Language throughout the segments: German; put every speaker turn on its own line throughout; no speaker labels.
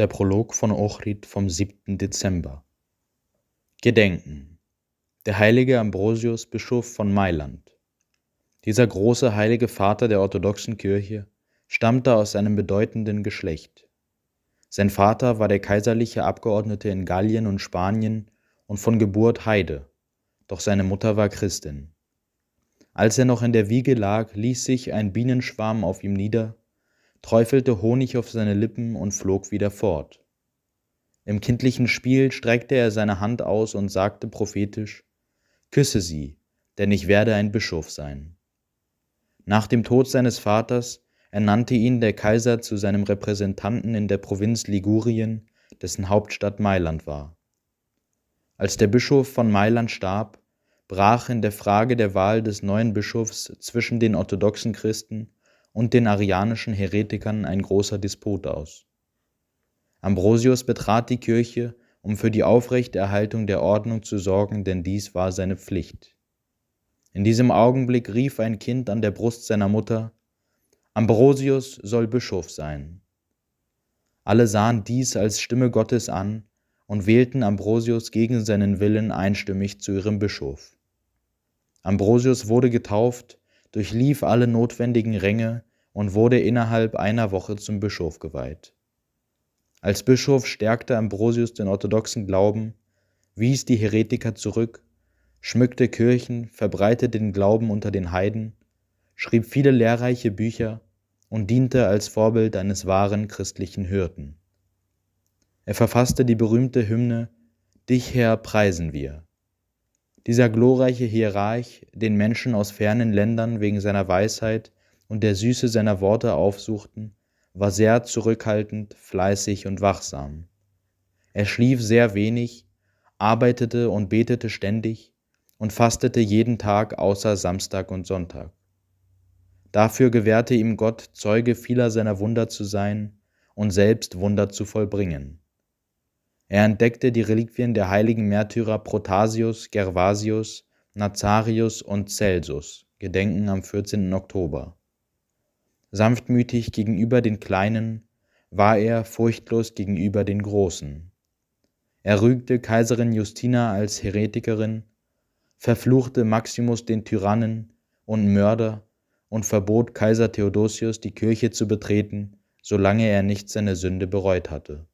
Der Prolog von Ochrid vom 7. Dezember. Gedenken. Der heilige Ambrosius, Bischof von Mailand. Dieser große heilige Vater der orthodoxen Kirche stammte aus einem bedeutenden Geschlecht. Sein Vater war der kaiserliche Abgeordnete in Gallien und Spanien und von Geburt Heide, doch seine Mutter war Christin. Als er noch in der Wiege lag, ließ sich ein Bienenschwarm auf ihm nieder träufelte Honig auf seine Lippen und flog wieder fort. Im kindlichen Spiel streckte er seine Hand aus und sagte prophetisch, Küsse sie, denn ich werde ein Bischof sein. Nach dem Tod seines Vaters ernannte ihn der Kaiser zu seinem Repräsentanten in der Provinz Ligurien, dessen Hauptstadt Mailand war. Als der Bischof von Mailand starb, brach in der Frage der Wahl des neuen Bischofs zwischen den orthodoxen Christen und den arianischen Heretikern ein großer Disput aus. Ambrosius betrat die Kirche, um für die Aufrechterhaltung der Ordnung zu sorgen, denn dies war seine Pflicht. In diesem Augenblick rief ein Kind an der Brust seiner Mutter, Ambrosius soll Bischof sein. Alle sahen dies als Stimme Gottes an und wählten Ambrosius gegen seinen Willen einstimmig zu ihrem Bischof. Ambrosius wurde getauft durchlief alle notwendigen Ränge und wurde innerhalb einer Woche zum Bischof geweiht. Als Bischof stärkte Ambrosius den orthodoxen Glauben, wies die Heretiker zurück, schmückte Kirchen, verbreitete den Glauben unter den Heiden, schrieb viele lehrreiche Bücher und diente als Vorbild eines wahren christlichen Hirten. Er verfasste die berühmte Hymne Dich Herr preisen wir, dieser glorreiche Hierarch, den Menschen aus fernen Ländern wegen seiner Weisheit und der Süße seiner Worte aufsuchten, war sehr zurückhaltend, fleißig und wachsam. Er schlief sehr wenig, arbeitete und betete ständig und fastete jeden Tag außer Samstag und Sonntag. Dafür gewährte ihm Gott, Zeuge vieler seiner Wunder zu sein und selbst Wunder zu vollbringen. Er entdeckte die Reliquien der heiligen Märtyrer Protasius, Gervasius, Nazarius und Celsus, gedenken am 14. Oktober. Sanftmütig gegenüber den Kleinen war er furchtlos gegenüber den Großen. Er rügte Kaiserin Justina als Heretikerin, verfluchte Maximus den Tyrannen und Mörder und verbot Kaiser Theodosius die Kirche zu betreten, solange er nicht seine Sünde bereut hatte.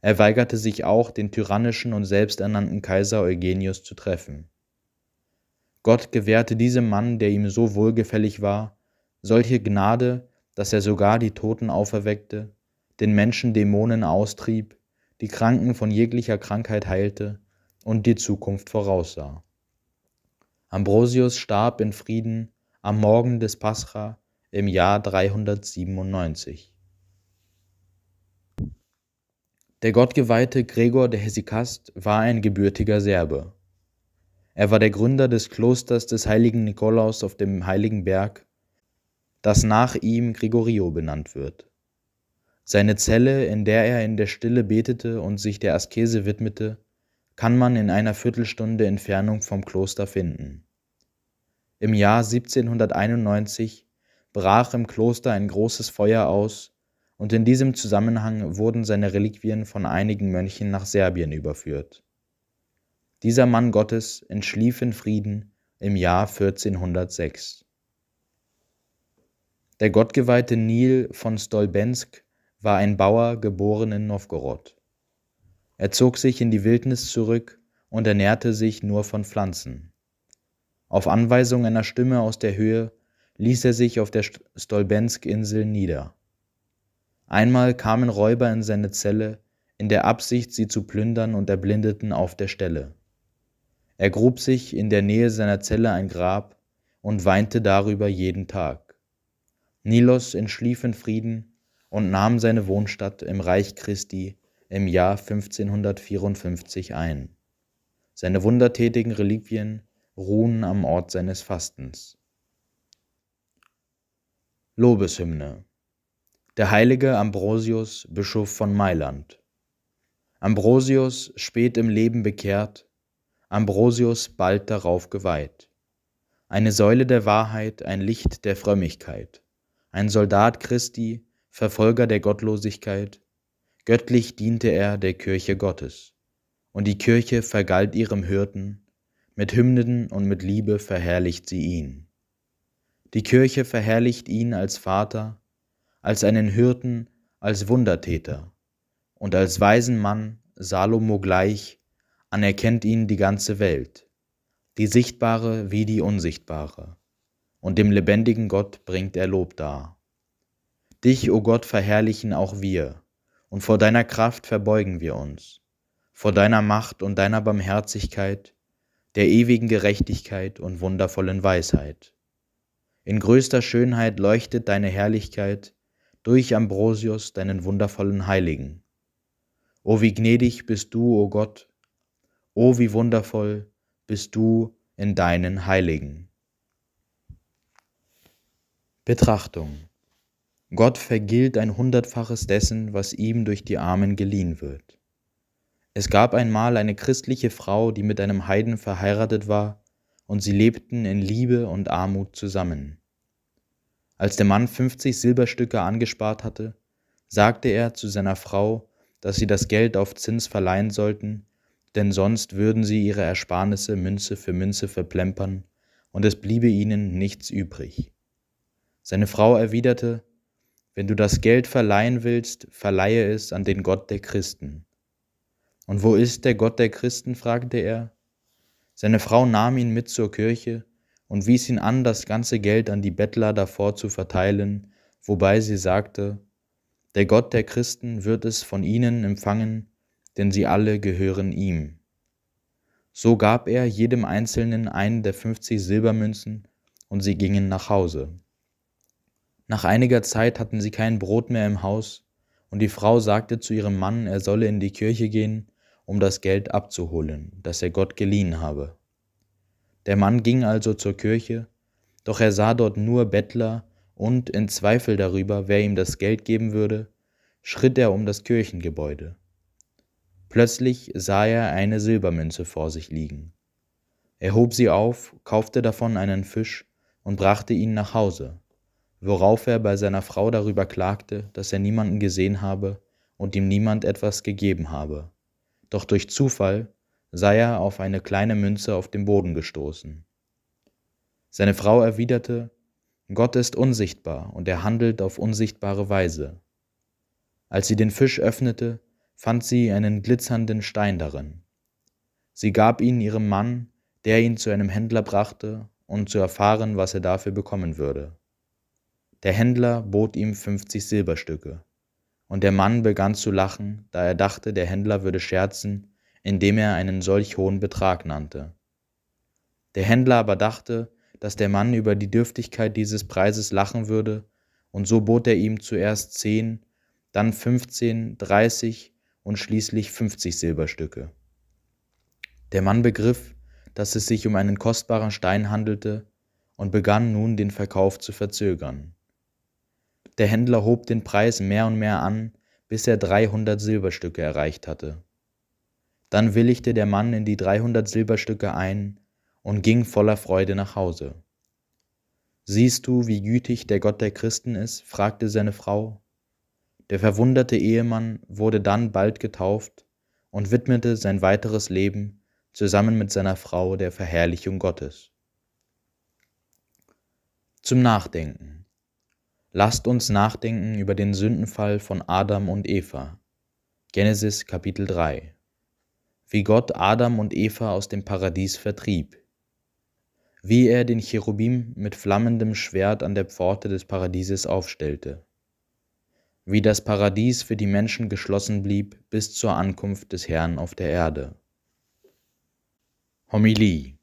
Er weigerte sich auch, den tyrannischen und selbsternannten Kaiser Eugenius zu treffen. Gott gewährte diesem Mann, der ihm so wohlgefällig war, solche Gnade, dass er sogar die Toten auferweckte, den Menschen Dämonen austrieb, die Kranken von jeglicher Krankheit heilte und die Zukunft voraussah. Ambrosius starb in Frieden am Morgen des Pascha im Jahr 397. Der gottgeweihte Gregor der Hesikast war ein gebürtiger Serbe. Er war der Gründer des Klosters des heiligen Nikolaus auf dem heiligen Berg, das nach ihm Gregorio benannt wird. Seine Zelle, in der er in der Stille betete und sich der Askese widmete, kann man in einer Viertelstunde Entfernung vom Kloster finden. Im Jahr 1791 brach im Kloster ein großes Feuer aus und in diesem Zusammenhang wurden seine Reliquien von einigen Mönchen nach Serbien überführt. Dieser Mann Gottes entschlief in Frieden im Jahr 1406. Der gottgeweihte Nil von Stolbensk war ein Bauer, geboren in Nowgorod. Er zog sich in die Wildnis zurück und ernährte sich nur von Pflanzen. Auf Anweisung einer Stimme aus der Höhe ließ er sich auf der Stolbensk-Insel nieder. Einmal kamen Räuber in seine Zelle, in der Absicht, sie zu plündern, und erblindeten auf der Stelle. Er grub sich in der Nähe seiner Zelle ein Grab und weinte darüber jeden Tag. Nilos entschlief in Frieden und nahm seine Wohnstatt im Reich Christi im Jahr 1554 ein. Seine wundertätigen Reliquien ruhen am Ort seines Fastens. Lobeshymne der heilige Ambrosius, Bischof von Mailand. Ambrosius, spät im Leben bekehrt, Ambrosius bald darauf geweiht. Eine Säule der Wahrheit, ein Licht der Frömmigkeit, ein Soldat Christi, Verfolger der Gottlosigkeit, göttlich diente er der Kirche Gottes, und die Kirche vergalt ihrem Hirten, mit Hymnen und mit Liebe verherrlicht sie ihn. Die Kirche verherrlicht ihn als Vater, als einen Hirten, als Wundertäter, und als weisen Mann, Salomo gleich, anerkennt ihn die ganze Welt, die sichtbare wie die unsichtbare, und dem lebendigen Gott bringt er Lob dar. Dich, o oh Gott, verherrlichen auch wir, und vor deiner Kraft verbeugen wir uns, vor deiner Macht und deiner Barmherzigkeit, der ewigen Gerechtigkeit und wundervollen Weisheit. In größter Schönheit leuchtet deine Herrlichkeit durch Ambrosius, deinen wundervollen Heiligen. O wie gnädig bist du, o Gott, o wie wundervoll bist du in deinen Heiligen. Betrachtung Gott vergilt ein hundertfaches dessen, was ihm durch die Armen geliehen wird. Es gab einmal eine christliche Frau, die mit einem Heiden verheiratet war, und sie lebten in Liebe und Armut zusammen. Als der Mann fünfzig Silberstücke angespart hatte, sagte er zu seiner Frau, dass sie das Geld auf Zins verleihen sollten, denn sonst würden sie ihre Ersparnisse Münze für Münze verplempern, und es bliebe ihnen nichts übrig. Seine Frau erwiderte, wenn du das Geld verleihen willst, verleihe es an den Gott der Christen. Und wo ist der Gott der Christen? fragte er. Seine Frau nahm ihn mit zur Kirche und wies ihn an, das ganze Geld an die Bettler davor zu verteilen, wobei sie sagte, der Gott der Christen wird es von ihnen empfangen, denn sie alle gehören ihm. So gab er jedem Einzelnen einen der fünfzig Silbermünzen, und sie gingen nach Hause. Nach einiger Zeit hatten sie kein Brot mehr im Haus, und die Frau sagte zu ihrem Mann, er solle in die Kirche gehen, um das Geld abzuholen, das er Gott geliehen habe. Der Mann ging also zur Kirche, doch er sah dort nur Bettler, und in Zweifel darüber, wer ihm das Geld geben würde, schritt er um das Kirchengebäude. Plötzlich sah er eine Silbermünze vor sich liegen. Er hob sie auf, kaufte davon einen Fisch und brachte ihn nach Hause worauf er bei seiner Frau darüber klagte, dass er niemanden gesehen habe und ihm niemand etwas gegeben habe. Doch durch Zufall sei er auf eine kleine Münze auf dem Boden gestoßen. Seine Frau erwiderte, Gott ist unsichtbar und er handelt auf unsichtbare Weise. Als sie den Fisch öffnete, fand sie einen glitzernden Stein darin. Sie gab ihn ihrem Mann, der ihn zu einem Händler brachte, um zu erfahren, was er dafür bekommen würde. Der Händler bot ihm fünfzig Silberstücke. Und der Mann begann zu lachen, da er dachte, der Händler würde scherzen, indem er einen solch hohen Betrag nannte. Der Händler aber dachte, dass der Mann über die Dürftigkeit dieses Preises lachen würde, und so bot er ihm zuerst zehn, dann fünfzehn, dreißig und schließlich fünfzig Silberstücke. Der Mann begriff, dass es sich um einen kostbaren Stein handelte und begann nun den Verkauf zu verzögern. Der Händler hob den Preis mehr und mehr an, bis er dreihundert Silberstücke erreicht hatte. Dann willigte der Mann in die dreihundert Silberstücke ein und ging voller Freude nach Hause. Siehst du, wie gütig der Gott der Christen ist? fragte seine Frau. Der verwunderte Ehemann wurde dann bald getauft und widmete sein weiteres Leben zusammen mit seiner Frau der Verherrlichung Gottes. Zum Nachdenken. Lasst uns nachdenken über den Sündenfall von Adam und Eva. Genesis Kapitel 3. Wie Gott Adam und Eva aus dem Paradies vertrieb. Wie er den Cherubim mit flammendem Schwert an der Pforte des Paradieses aufstellte. Wie das Paradies für die Menschen geschlossen blieb bis zur Ankunft des Herrn auf der Erde. Homilie.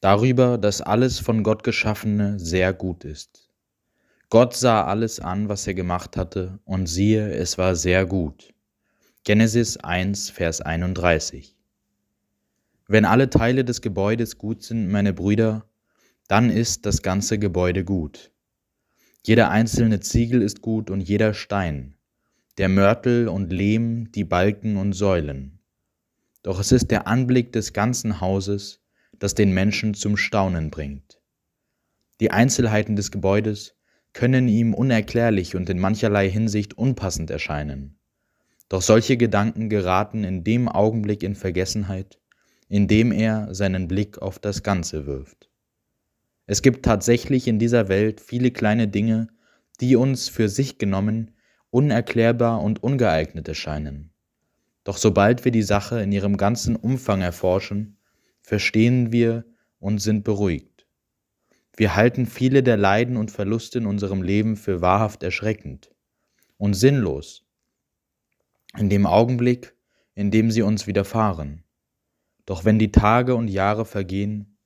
Darüber, dass alles von Gott geschaffene sehr gut ist. Gott sah alles an, was er gemacht hatte, und siehe, es war sehr gut. Genesis 1, Vers 31. Wenn alle Teile des Gebäudes gut sind, meine Brüder, dann ist das ganze Gebäude gut. Jeder einzelne Ziegel ist gut und jeder Stein, der Mörtel und Lehm, die Balken und Säulen. Doch es ist der Anblick des ganzen Hauses, das den Menschen zum Staunen bringt. Die Einzelheiten des Gebäudes können ihm unerklärlich und in mancherlei Hinsicht unpassend erscheinen. Doch solche Gedanken geraten in dem Augenblick in Vergessenheit, in dem er seinen Blick auf das Ganze wirft. Es gibt tatsächlich in dieser Welt viele kleine Dinge, die uns für sich genommen unerklärbar und ungeeignet erscheinen. Doch sobald wir die Sache in ihrem ganzen Umfang erforschen, verstehen wir und sind beruhigt. Wir halten viele der Leiden und Verluste in unserem Leben für wahrhaft erschreckend und sinnlos, in dem Augenblick, in dem sie uns widerfahren. Doch wenn die Tage und Jahre vergehen,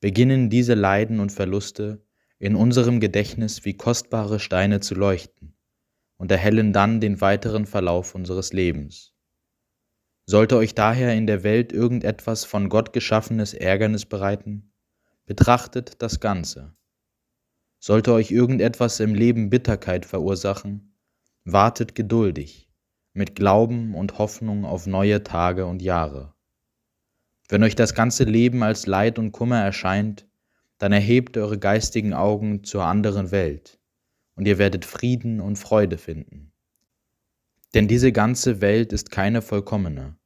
beginnen diese Leiden und Verluste in unserem Gedächtnis wie kostbare Steine zu leuchten und erhellen dann den weiteren Verlauf unseres Lebens. Sollte euch daher in der Welt irgendetwas von Gott geschaffenes Ärgernis bereiten, betrachtet das Ganze. Sollte euch irgendetwas im Leben Bitterkeit verursachen, wartet geduldig, mit Glauben und Hoffnung auf neue Tage und Jahre. Wenn euch das ganze Leben als Leid und Kummer erscheint, dann erhebt eure geistigen Augen zur anderen Welt, und ihr werdet Frieden und Freude finden. Denn diese ganze Welt ist keine vollkommene.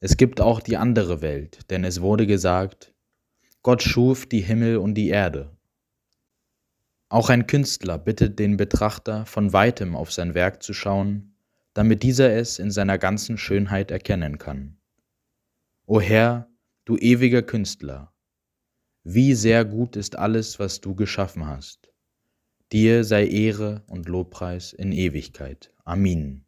Es gibt auch die andere Welt, denn es wurde gesagt, Gott schuf die Himmel und die Erde. Auch ein Künstler bittet den Betrachter, von weitem auf sein Werk zu schauen, damit dieser es in seiner ganzen Schönheit erkennen kann. O Herr, du ewiger Künstler, wie sehr gut ist alles, was du geschaffen hast. Dir sei Ehre und Lobpreis in Ewigkeit. Amen.